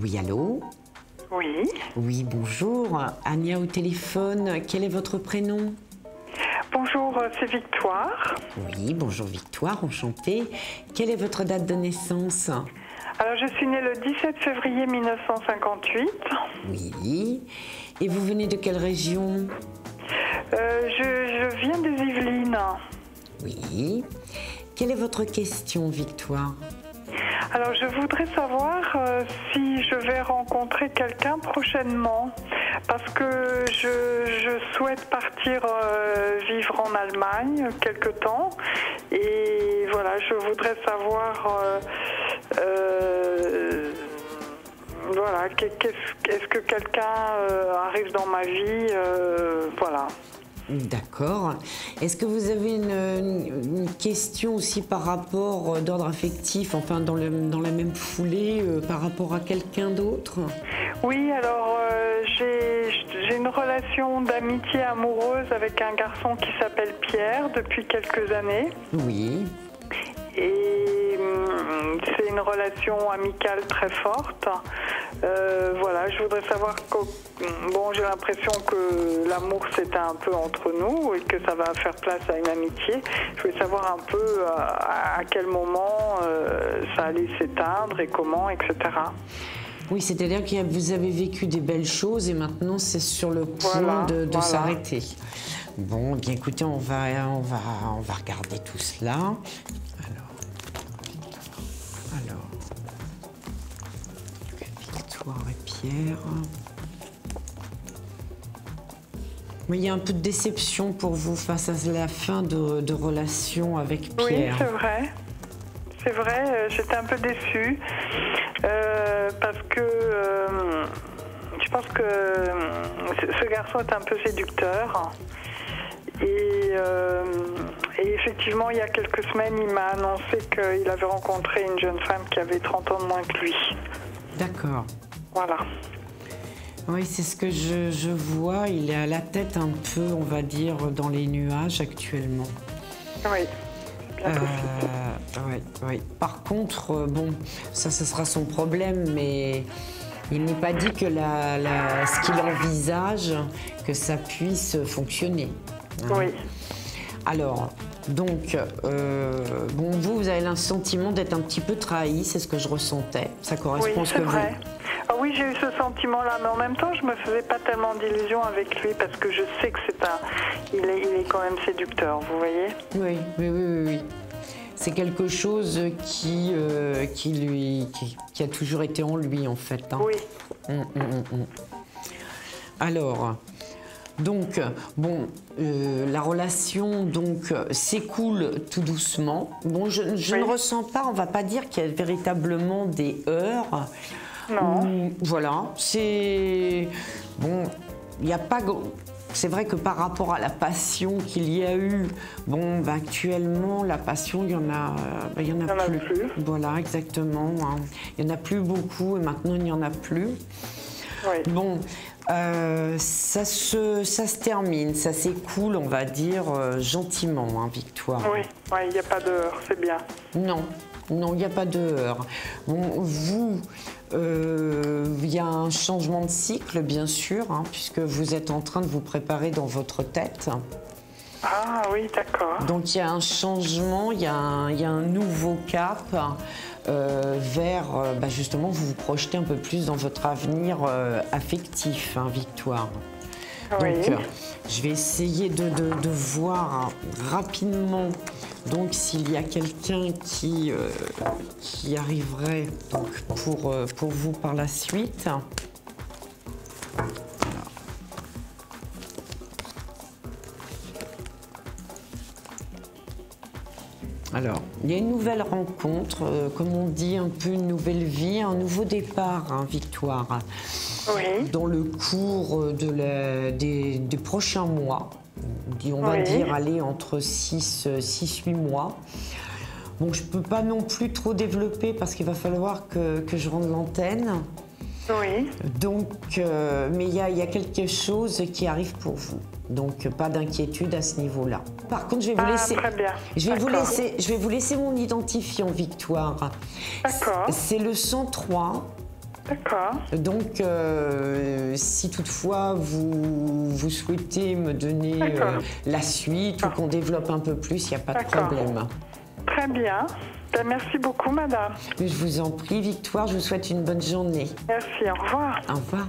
Oui, allô Oui. Oui, bonjour. Ania au téléphone. Quel est votre prénom Bonjour, euh, c'est Victoire. Oui, bonjour Victoire, enchantée. Quelle est votre date de naissance Alors, je suis née le 17 février 1958. Oui. Et vous venez de quelle région Euh, je, je viens des Yvelines. Oui. Quelle est votre question, Victoire Alors, je voudrais savoir euh, si rencontrer quelqu'un prochainement. Parce que je, je souhaite partir euh, vivre en Allemagne quelque temps. Et voilà, je voudrais savoir. euh, euh, voilà, est-ce que quelqu'un arrive dans ma vie Voilà. D'accord. Est-ce que vous avez une, question aussi par rapport euh, d'ordre affectif, enfin dans, le- dans la même foulée, euh, par rapport à quelqu'un d'autre? Oui, alors euh, j'ai j'ai une relation d'amitié amoureuse avec un garçon qui s'appelle Pierre depuis quelques années. Oui. Et hum, c'est une relation amicale très forte. Euh, voilà, je voudrais savoir que, bon, j'ai l'impression que l'amour c'était un peu entre nous et que ça va faire place à une amitié. Je voulais savoir un peu euh, à, à quel moment euh, ça allait s'éteindre et comment, etc. Oui, c'est-à-dire que vous avez vécu des belles choses et maintenant c'est sur le point Voilà, de, de voilà. s'arrêter. Bon, bien écoutez, on va, on, va, on va regarder tout cela. Alors, alors, Et Pierre. Oui, il y a un peu de déception pour vous face à la fin de, de relation avec Oui, Pierre. c'est vrai. C'est vrai, euh, j'étais un peu déçue euh, parce que euh, je pense que ce ce garçon est un peu séducteur. Et, euh, et effectivement, il y a quelques semaines, il m'a annoncé qu'il avait rencontré une jeune femme qui avait 30 ans de moins que lui. D'accord. Voilà. Oui, c'est ce que je, je vois. Il est à la tête un peu, on va dire, dans les nuages actuellement. Oui. Euh, oui, oui. Par contre, euh, bon, ça, ce sera son problème, mais il n'est pas dit que la, la- ce qu'il envisage, que ça puisse fonctionner. hein. Oui. Alors, donc, euh, bon, vous, vous avez le sentiment d'être un petit peu trahi, c'est ce que je ressentais. Ça Oui, correspond à ce que vrai. vous. Ah oui, j'ai eu ce sentiment-là, mais en même temps, je me faisais pas tellement d'illusions avec lui parce que je sais que c'est un, il est, il est quand même séducteur, vous voyez. Oui, oui, oui, oui. oui. C'est quelque chose qui, euh, qui, lui, qui, qui a toujours été en lui, en fait. hein. Oui. Hum, hum, hum. Alors, donc, bon, euh, la relation donc s'écoule tout doucement. Bon, je, je Oui. ne ressens pas, on va pas dire qu'il y a véritablement des heures. Non. Voilà, c'est bon, il n'y a pas. C'est vrai que par rapport à la passion qu'il y a eu, bon, bah, actuellement, la passion, il y en a, bah, il y en a Il y en a plus. plus. Voilà, exactement. hein. Il n'y en a plus beaucoup et maintenant il n'y en a plus. Oui. Bon, euh, ça, se, ça se termine, ça s'écoule, on va dire, euh, gentiment, hein, Victoire. Oui, il n'y a pas d'heure, c'est bien. Non, non, il n'y a pas de heure. Bon, vous, euh, il y a un changement de cycle, bien sûr, hein, puisque vous êtes en train de vous préparer dans votre tête. Ah oui, d'accord. Donc il y a un changement, il y y a un nouveau cap euh, vers, euh, bah, justement, vous vous projetez un peu plus dans votre avenir euh, affectif, hein, Victoire. Oui. Donc, euh, je vais essayer de, de- de voir hein, rapidement donc s'il y a quelqu'un qui, qui arriverait donc, pour, pour vous par la suite. Alors, il y a une nouvelle rencontre, euh, comme on dit, un peu une nouvelle vie, un nouveau départ, hein, Victoire Oui. dans le cours euh, de la- des, des prochains mois, on va Oui. dire aller entre 6-8 mois. Bon, je ne peux pas non plus trop développer parce qu'il va falloir que, que je rende l'antenne. Oui. Donc, euh, mais il y, a- il y a quelque chose qui arrive pour vous. Donc, pas d'inquiétude à ce niveau-là. Par contre, je vais vous Ah, laisser. très bien. Je vais vous laisser. Je vais vous laisser mon identifiant, Victoire. D'accord. C'est le 103 D'accord. Donc, euh, si toutefois vous, vous souhaitez me donner euh, la suite ou qu'on développe un peu plus, il n'y a pas de problème. Très bien. Ben, merci beaucoup, madame. Je vous en prie, Victoire, je vous souhaite une bonne journée. Merci, au revoir. Au revoir.